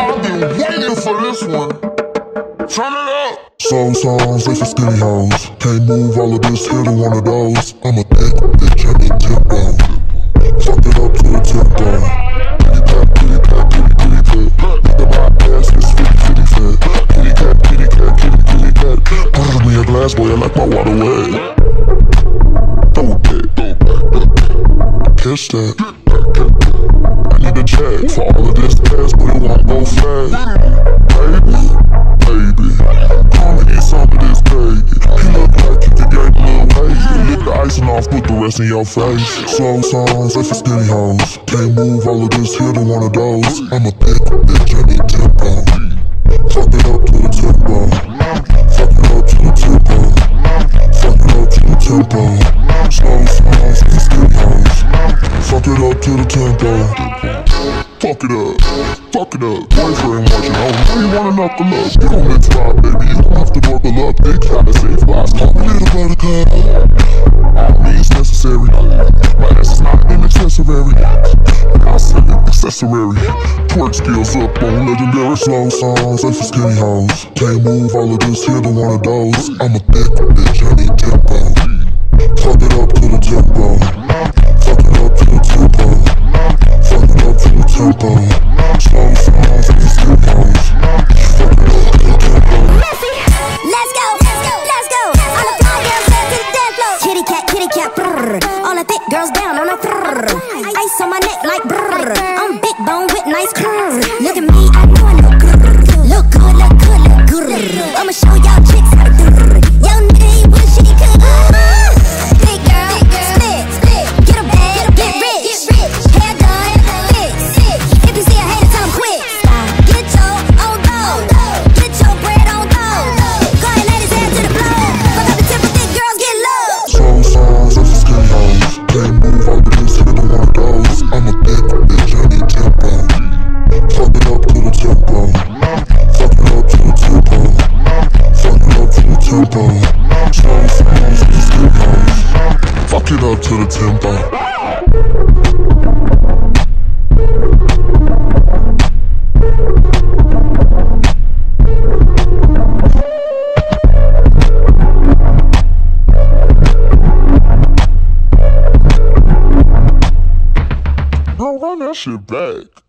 I've been waiting for this one. Turn it up. Slow songs, for skinny hoes. Can't move all of this, hit one of those. I'm a thick bitch, I need tempo. Fuck it up to the tempo. Kitty cat, kitty cat, kitty kitty Catch that. I need a check for all of this ass, but it won't go fast. Baby, baby, and eat some of this cake. You look like you could get a little hazy. Lick the icing off, put the rest in your face. Slow songs, they for skinny hoes. Can't move all of this, here to one of those. I'm a big bitch, I need tempo. Fuck it up to the tempo. To the tempo. Fuck it up, fuck it up. Boyfriend watching, oh, now you wanna knuckle up. You don't live fly, baby, you don't have to buckle up. Big to save lives, call me little buttercup. All means necessary. My ass is not an accessory. I said an accessory. Twerk skills up on legendary slow songs. They for skinny hoes. Can't move all of this, hit one of those. I'm a thick bitch, I need tempo. Girls down on a. Ice on my neck like. I'm big bone with nice curves. Look at me, I know I look good. Look good, look tempo. Slow for skinny. Fuck it up to the tempo. Run that shit back.